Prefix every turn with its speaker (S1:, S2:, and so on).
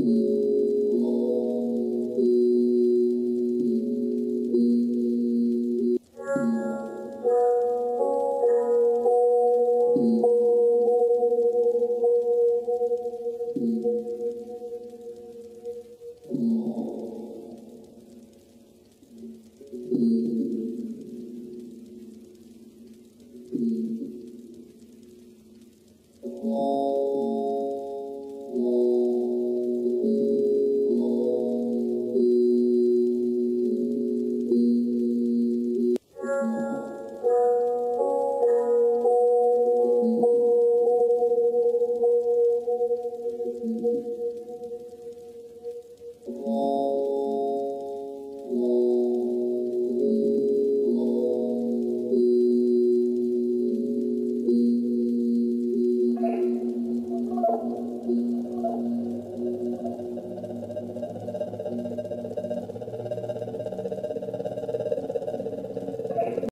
S1: O oh.
S2: O O